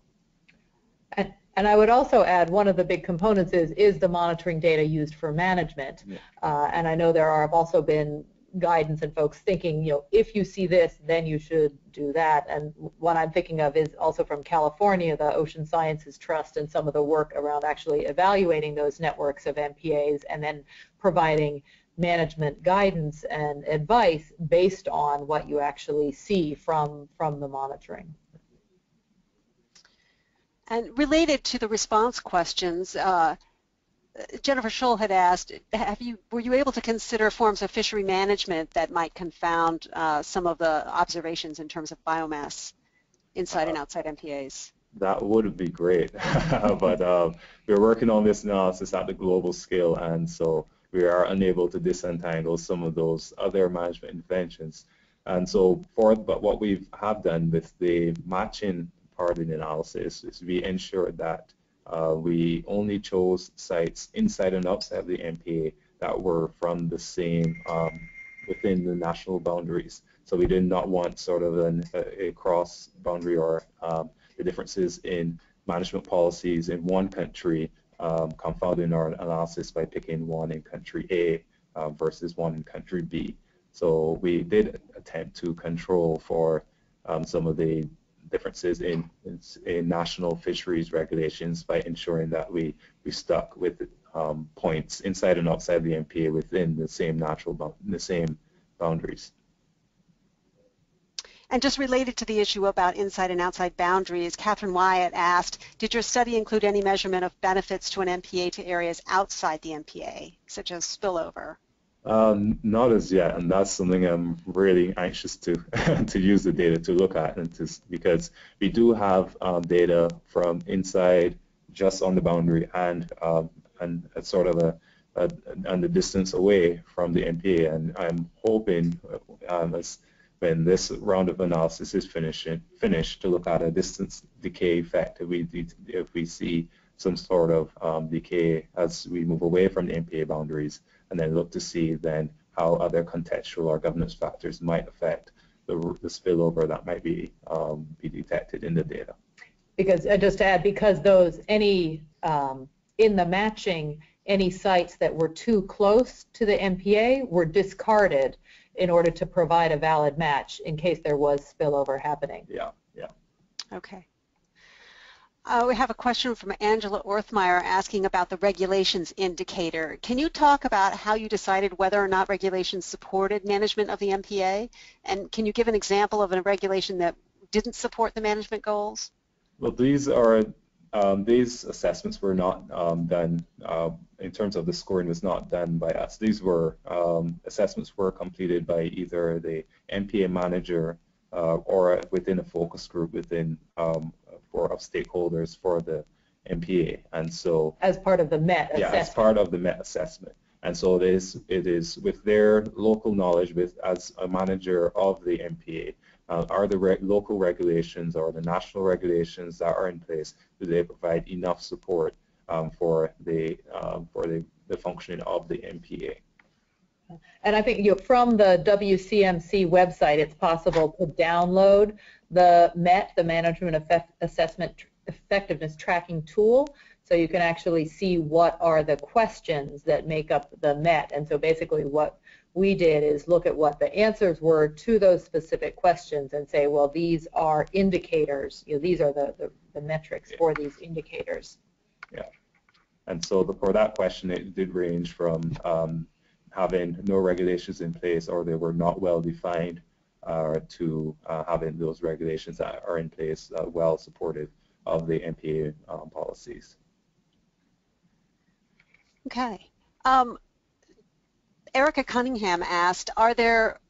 And I would also add one of the big components is is the monitoring data used for management. Yeah. Uh, and I know there are, have also been guidance and folks thinking, you know, if you see this, then you should do that. And what I'm thinking of is also from California, the Ocean Sciences Trust and some of the work around actually evaluating those networks of MPAs and then providing management guidance and advice based on what you actually see from, from the monitoring. And related to the response questions, uh, Jennifer Scholl had asked, have you, were you able to consider forms of fishery management that might confound uh, some of the observations in terms of biomass inside and outside MPAs? That would be great, [laughs] but um, we're working on this analysis at the global scale, and so we are unable to disentangle some of those other management interventions. And so, for but what we have done with the matching part of the analysis is we ensured that uh, we only chose sites inside and outside of the MPA that were from the same um, within the national boundaries. So we did not want sort of an, a, a cross boundary or um, the differences in management policies in one country um, confounding our analysis by picking one in country A uh, versus one in country B. So we did attempt to control for um, some of the differences in, in, in, national fisheries regulations by ensuring that we, we stuck with um, points inside and outside the MPA within the same natural, the same boundaries. And just related to the issue about inside and outside boundaries, Catherine Wyatt asked, did your study include any measurement of benefits to an MPA to areas outside the MPA, such as spillover? Um, not as yet, and that's something I'm really anxious to [laughs] to use the data to look at, and to, because we do have um, data from inside, just on the boundary, and um, and sort of a, a, and the distance away from the MPA, and I'm hoping um, as when this round of analysis is finished, finished to look at a distance decay effect if we if we see some sort of um, decay as we move away from the MPA boundaries and then look to see then how other contextual or governance factors might affect the, the spillover that might be um, be detected in the data. Because uh, just to add, because those any um, in the matching, any sites that were too close to the MPA were discarded in order to provide a valid match in case there was spillover happening. Yeah, yeah. Okay. Uh, we have a question from Angela Orthmeyer asking about the regulations indicator. Can you talk about how you decided whether or not regulations supported management of the MPA? And can you give an example of a regulation that didn't support the management goals? Well, these are um, these assessments were not um, done uh, in terms of the scoring was not done by us. These were um, assessments were completed by either the MPA manager uh, or within a focus group within um, for of stakeholders for the MPA, and so as part of the MET yeah, assessment. as part of the MET assessment. And so it is, it is with their local knowledge, with as a manager of the MPA, uh, are the re local regulations or the national regulations that are in place, do they provide enough support um, for the um, for the, the functioning of the MPA? And I think you know, from the WCMC website, it's possible to download the MET, the Management Effect Assessment Effectiveness Tracking Tool. So you can actually see what are the questions that make up the MET. And so basically what we did is look at what the answers were to those specific questions and say, well, these are indicators. You know, these are the, the, the metrics yeah. for these indicators. Yeah. And so the, for that question, it did range from um, having no regulations in place or they were not well defined uh, to uh, having those regulations that are in place uh, well supportive of the MPA um, policies. Okay. Um, Erica Cunningham asked, are there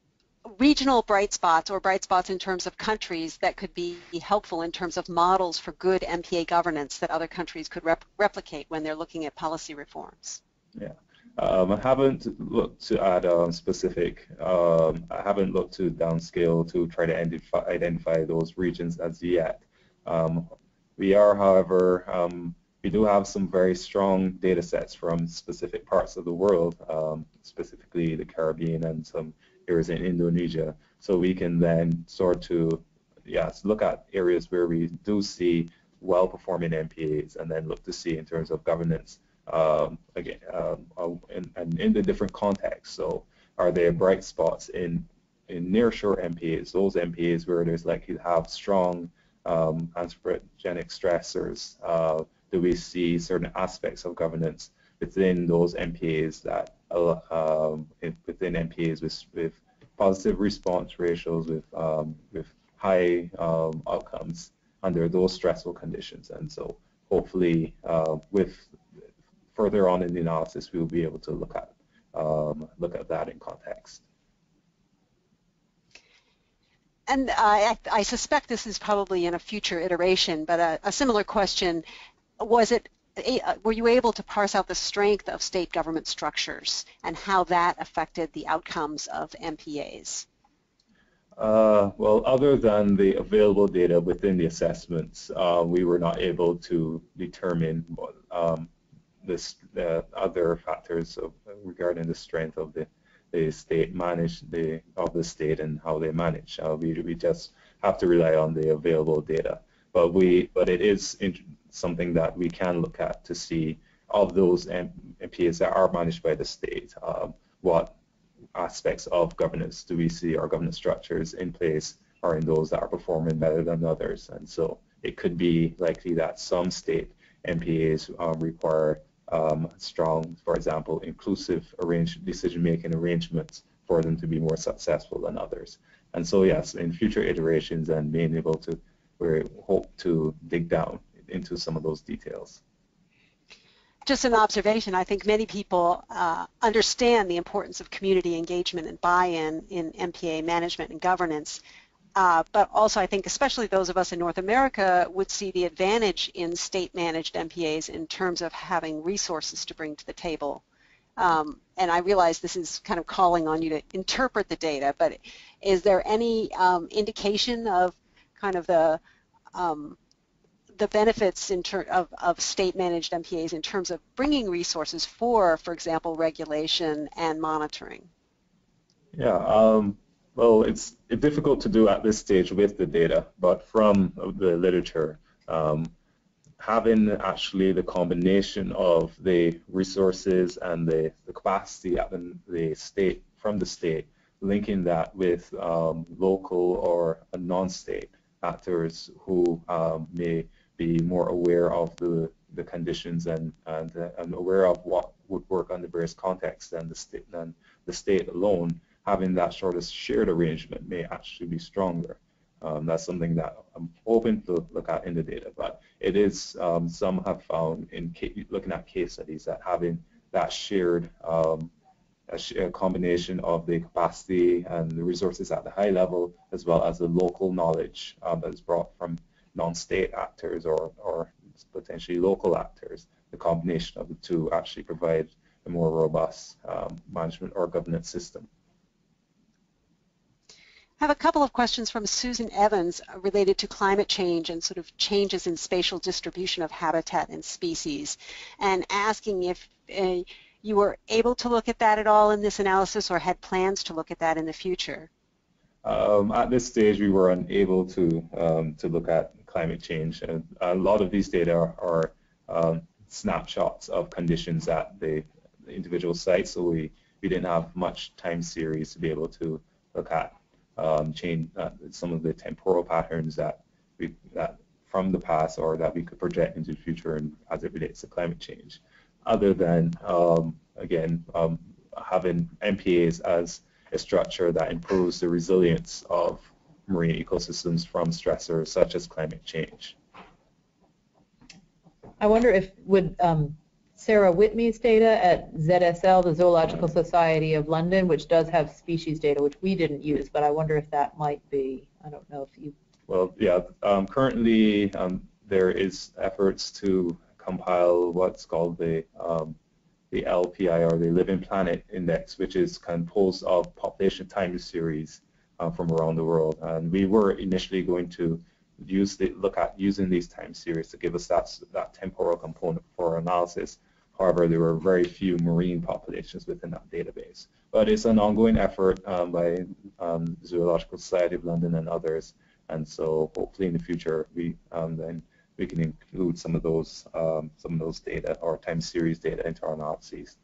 regional bright spots or bright spots in terms of countries that could be helpful in terms of models for good MPA governance that other countries could rep replicate when they're looking at policy reforms? Yeah. Um, I haven't looked to add specific, um, I haven't looked to downscale to try to identify, identify those regions as yet. Um, we are, however, um, we do have some very strong data sets from specific parts of the world, um, specifically the Caribbean and some areas in Indonesia. So we can then sort to yes, look at areas where we do see well-performing MPAs and then look to see in terms of governance um, again, um, and, and, in the different contexts. So are there bright spots in in nearshore MPAs, those MPAs where there's likely to have strong um, anthropogenic stressors? Uh, do we see certain aspects of governance within those MPAs that uh, um, within MPAs with, with positive response ratios with um, with high um, outcomes under those stressful conditions? And so hopefully uh, with further on in the analysis, we will be able to look at um, look at that in context. And I, I, suspect this is probably in a future iteration, but a, a similar question: Was it were you able to parse out the strength of state government structures and how that affected the outcomes of MPAs? Uh, well, other than the available data within the assessments, uh, we were not able to determine um, this uh, other factors of, regarding the strength of the, the state manage the of the state and how they manage. Uh, we we just have to rely on the available data. But we but it is something that we can look at to see of those MPAs that are managed by the state, um, what aspects of governance do we see our governance structures in place are in those that are performing better than others. And so it could be likely that some state MPAs um, require um, strong, for example, inclusive arrange decision-making arrangements for them to be more successful than others. And so yes, in future iterations and being able to, we hope to dig down into some of those details. Just an observation, I think many people uh, understand the importance of community engagement and buy-in in MPA management and governance, uh, but also I think especially those of us in North America would see the advantage in state-managed MPAs in terms of having resources to bring to the table. Um, and I realize this is kind of calling on you to interpret the data, but is there any um, indication of kind of the um, the benefits of, of state-managed MPAs in terms of bringing resources for, for example, regulation and monitoring? Yeah, um, well, it's, difficult to do at this stage with the data, but from the literature, um, having actually the combination of the resources and the, the capacity at the, the state from the state, linking that with um, local or non-state actors who um, may be more aware of the, the conditions and, and, uh, and aware of what would work under various contexts than the state, than the state alone, having that sort of shared arrangement may actually be stronger. Um, that's something that I'm hoping to look at in the data, but it is, um, some have found in looking at case studies that having that shared um, a, combination of the capacity and the resources at the high level as well as the local knowledge um, that is brought from non-state actors or, or potentially local actors, the combination of the two actually provide a more robust um, management or governance system. I have a couple of questions from Susan Evans related to climate change and sort of changes in spatial distribution of habitat and species, and asking if uh, you were able to look at that at all in this analysis or had plans to look at that in the future. Um, at this stage, we were unable to um, to look at climate change. And a lot of these data are, are um, snapshots of conditions at the, the, individual sites, so we, we didn't have much time series to be able to look at um, change uh, some of the temporal patterns that we that from the past or that we could project into the future and as it relates to climate change. Other than um, again um, having MPAs as a structure that improves the resilience of marine ecosystems from stressors such as climate change. I wonder if would um, Sarah Whitney's data at ZSL, the Zoological Society of London, which does have species data, which we didn't use, but I wonder if that might be, I don't know if you... Well, yeah, um, currently um, there is efforts to compile what's called the um, the LPI or the Living Planet Index, which is composed of population time series uh, from around the world. And we were initially going to use the, look at using these time series to give us that, that temporal component for analysis. However, there were very few marine populations within that database. But it's an ongoing effort um, by um, Zoological Society of London and others. And so hopefully in the future we um, then we can include some of those um, some of those data or time series data into our analyses.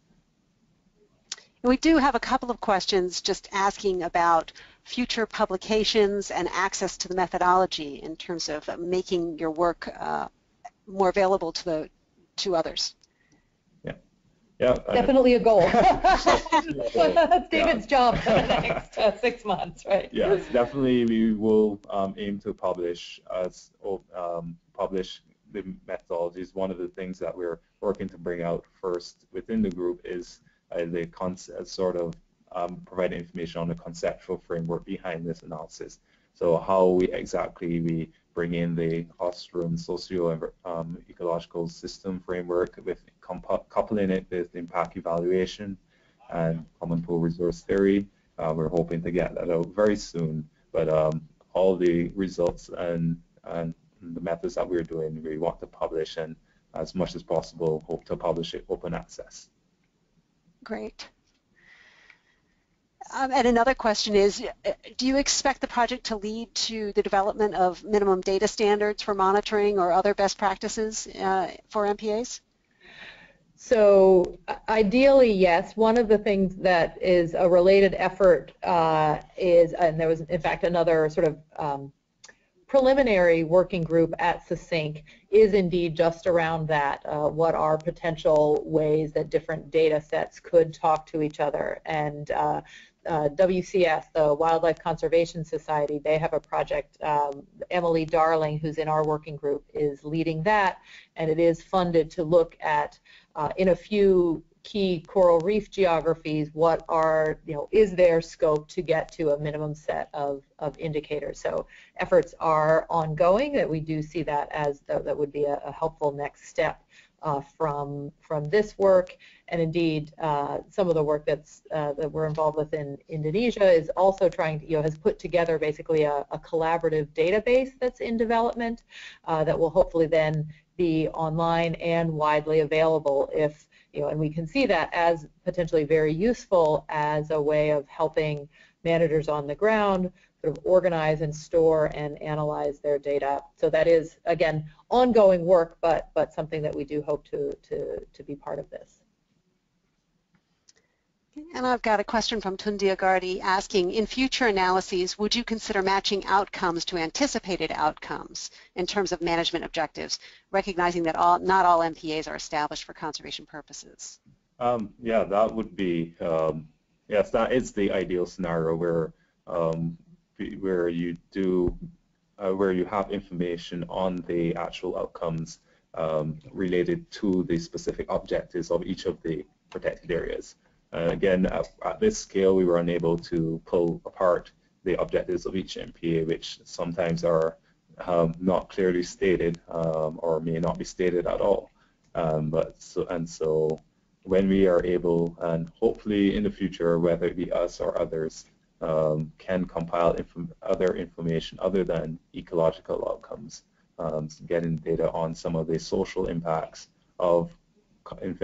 We do have a couple of questions just asking about future publications and access to the methodology in terms of making your work uh, more available to the to others. Yeah. Definitely a goal. [laughs] [laughs] That's David's job for the next uh, six months, right? Yes, definitely. We will um, aim to publish as um, publish the methodologies. One of the things that we're working to bring out first within the group is uh, the concept, sort of um, provide information on the conceptual framework behind this analysis. So how we exactly we bring in the Ostrom socio-ecological um, system framework with coupling it with impact evaluation and common pool resource theory. Uh, we're hoping to get that out very soon, but um, all the results and, and the methods that we're doing, we want to publish and as much as possible hope to publish it open access. Great. Um, and another question is, uh, do you expect the project to lead to the development of minimum data standards for monitoring or other best practices uh, for MPAs? So ideally, yes. One of the things that is a related effort uh, is, and there was in fact another sort of um, preliminary working group at SESYNC is indeed just around that. Uh, what are potential ways that different data sets could talk to each other? And uh, uh, WCS, the Wildlife Conservation Society, they have a project. Um, Emily Darling, who's in our working group, is leading that, and it is funded to look at, uh, in a few key coral reef geographies, what are, you know, is there scope to get to a minimum set of, of indicators? So efforts are ongoing that we do see that as that would be a, a helpful next step uh, from from this work, and indeed uh, some of the work that's uh, that we're involved with in Indonesia is also trying to you know has put together basically a, a collaborative database that's in development uh, that will hopefully then be online and widely available if you know, and we can see that as potentially very useful as a way of helping managers on the ground sort of organize and store and analyze their data. So that is, again, ongoing work, but, but something that we do hope to, to, to be part of this. And I've got a question from Tundia Gardi asking, in future analyses, would you consider matching outcomes to anticipated outcomes in terms of management objectives, recognizing that all, not all MPAs are established for conservation purposes? Um, yeah, that would be, um, yes, that is the ideal scenario where um, where you do, uh, where you have information on the actual outcomes um, related to the specific objectives of each of the protected areas. Again, at, at, this scale, we were unable to pull apart the objectives of each MPA, which sometimes are um, not clearly stated um, or may not be stated at all. Um, but so and so, when we are able, and hopefully in the future, whether it be us or others, um, can compile other information other than ecological outcomes, um, getting data on some of the social impacts of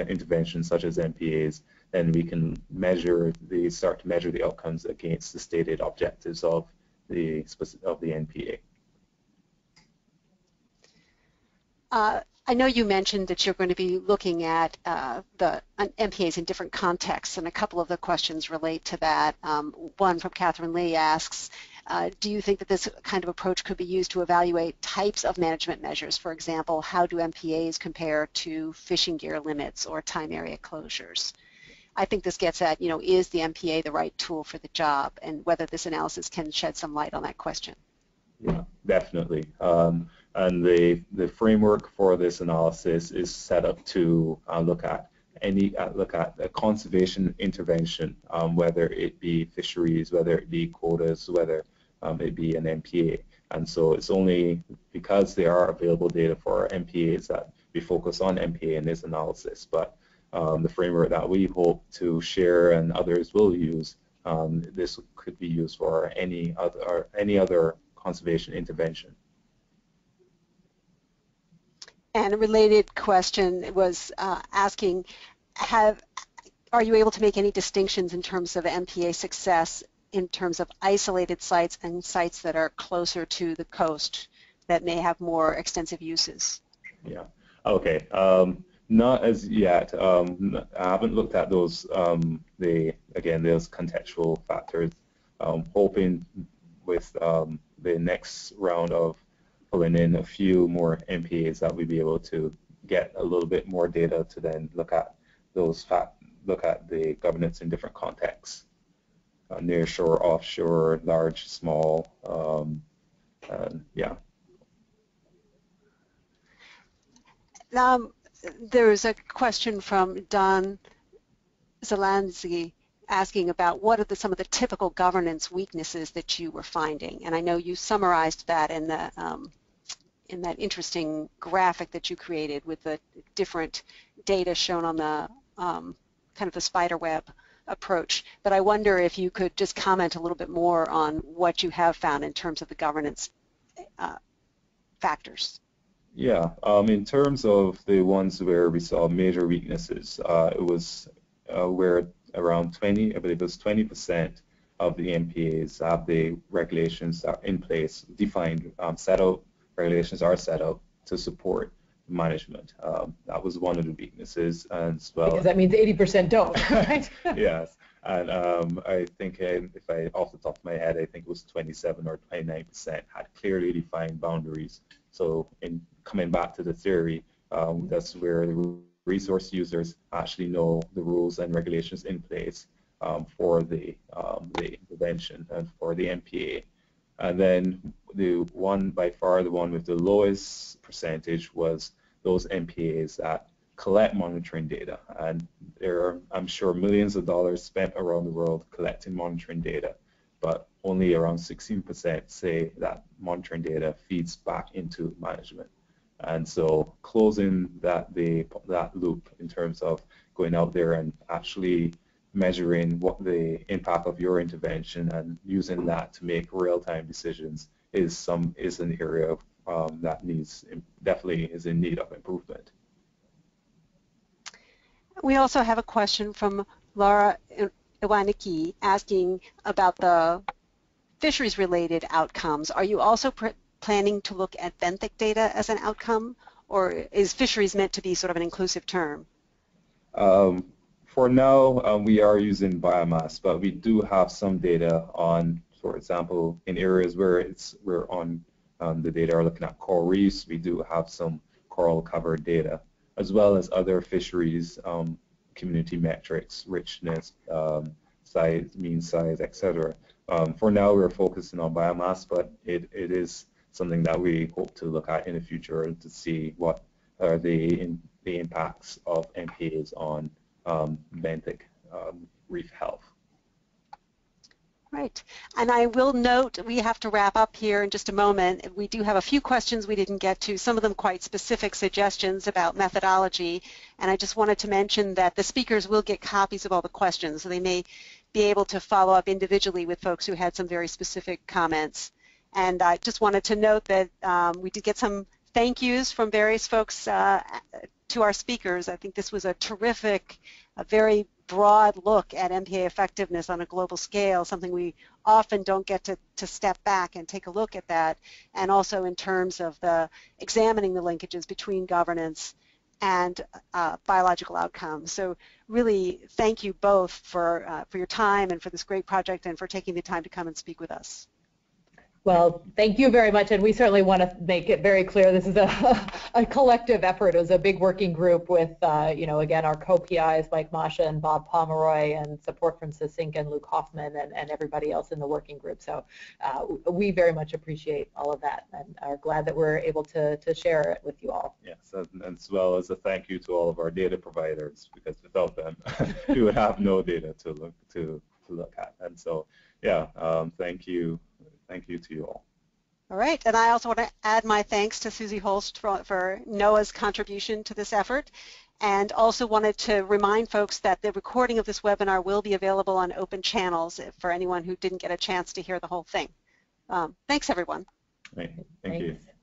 interventions such as MPAs then we can measure the start to measure the outcomes against the stated objectives of the of the MPA. Uh, I know you mentioned that you're going to be looking at uh, the MPAs in different contexts, and a couple of the questions relate to that. Um, one from Catherine Lee asks, uh, do you think that this kind of approach could be used to evaluate types of management measures? For example, how do MPAs compare to fishing gear limits or time area closures? I think this gets at, you know, is the MPA the right tool for the job and whether this analysis can shed some light on that question. Yeah, definitely. Um, And the, the framework for this analysis is set up to uh, look at any uh, look at a conservation intervention, um, whether it be fisheries, whether it be quotas, whether um, it be an MPA. And so it's only because there are available data for MPAs that we focus on MPA in this analysis. But um, the framework that we hope to share and others will use, um, this could be used for any other any other conservation intervention. And a related question was uh, asking, have, are you able to make any distinctions in terms of MPA success in terms of isolated sites and sites that are closer to the coast that may have more extensive uses? Yeah. Okay. Um, not as yet. Um, I haven't looked at those. Um, the again, those contextual factors. Um, hoping with um, the next round of pulling in a few more MPAs that we'd be able to get a little bit more data to then look at those look at the governance in different contexts, uh, near shore, offshore, large, small, um, and yeah. Um, there's a question from Don Zelansky asking about what are the, some of the typical governance weaknesses that you were finding, and I know you summarized that in the um, in that interesting graphic that you created with the different data shown on the um, kind of the spider web approach. But I wonder if you could just comment a little bit more on what you have found in terms of the governance uh, factors. Yeah, um, in terms of the ones where we saw major weaknesses, uh, it was uh, where around 20, I believe it was 20% of the MPAs have the regulations that are in place, defined, um, set out, regulations are set up to support management. Um, that was one of the weaknesses as well. Because that means 80% don't, [laughs] right? [laughs] yes. And um, I think um, if I, off the top of my head, I think it was 27 or 29% had clearly defined boundaries. So in coming back to the theory, um, that's where the resource users actually know the rules and regulations in place um, for the, um, the intervention and for the MPA. And then the one by far the one with the lowest percentage was those MPAs that collect monitoring data. And there are, I'm sure, millions of dollars spent around the world collecting monitoring data, but only around 16% say that monitoring data feeds back into management. And so closing that the that loop in terms of going out there and actually measuring what the impact of your intervention and using that to make real-time decisions is some is an area um, that needs definitely is in need of improvement. We also have a question from Laura Iwaniki asking about the fisheries-related outcomes. Are you also planning to look at benthic data as an outcome, or is fisheries meant to be sort of an inclusive term? Um, for now, um, we are using biomass, but we do have some data on, for example, in areas where it's we're on um, the data are looking at coral reefs. We do have some coral cover data, as well as other fisheries um, community metrics, richness, um, size, mean size, etc. Um, for now, we're focusing on biomass, but it, it is something that we hope to look at in the future to see what are the in, the impacts of MPAs on um, benthic um, reef health. Right. And I will note we have to wrap up here in just a moment. We do have a few questions we didn't get to, some of them quite specific suggestions about methodology. And I just wanted to mention that the speakers will get copies of all the questions, so they may be able to follow up individually with folks who had some very specific comments. And I just wanted to note that um, we did get some thank yous from various folks uh, to our speakers. I think this was a terrific, a very broad look at MPA effectiveness on a global scale, something we often don't get to, to step back and take a look at that, and also in terms of the examining the linkages between governance and uh, biological outcomes. So really thank you both for, uh, for your time and for this great project and for taking the time to come and speak with us. Well, thank you very much, and we certainly want to make it very clear this is a, [laughs] a collective effort. It was a big working group with, uh, you know, again, our co-PIs, Mike Mascia and Bob Pomeroy, and support from SESYNC and Luc Hoffmann and, and everybody else in the working group. So uh, we very much appreciate all of that and are glad that we're able to, to share it with you all. Yes, and as well as a thank you to all of our data providers, because without them, [laughs] we would have no data to look to, to look at. And so, yeah, um, thank you Thank you to you all. All right, and I also want to add my thanks to Susie Holst for, for NOAA's contribution to this effort and also wanted to remind folks that the recording of this webinar will be available on open channels for anyone who didn't get a chance to hear the whole thing. Um, thanks, everyone. Right. Thank Thanks. you.